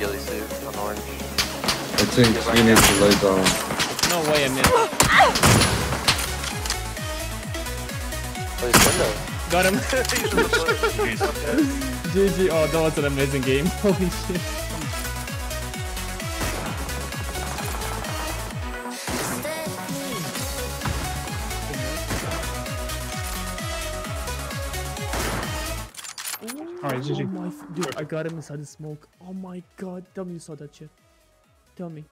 ghillie suit on orange. I think he like needs to lay down. No way I missed. Please window. Got him. GG. Oh, that was an amazing game. Holy shit. Alright, Oh my, dude, I got him inside the smoke. Oh my god, tell me you saw that shit. Tell me.